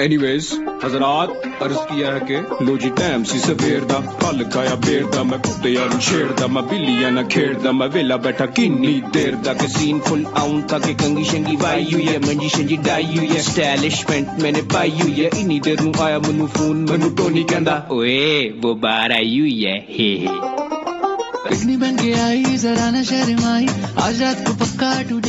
anyways हजरात अर्ज़ किया है कि लो जी टाइम सी सवेर दा फल खाया बेर दा मैं कुत्तियाँ नु छेड़दा मैं बिल्लियाँ ना खेड़दा मैं वेला बैठा किन्नी देर दा के सीन फुल आउं था के कंगी शंगी वाई हुई है मंजी शंजी डाई हुई है स्टाइलिशमेंट मैंने पाई हुई है इन्नी देर नु आया मनु फ़ोन मनु टोनी कहंदा ओए वो बाहर आई हुई है हे हे पिकनी बन के आई जरा न शर्माई आज रात को पक्का टूटेगी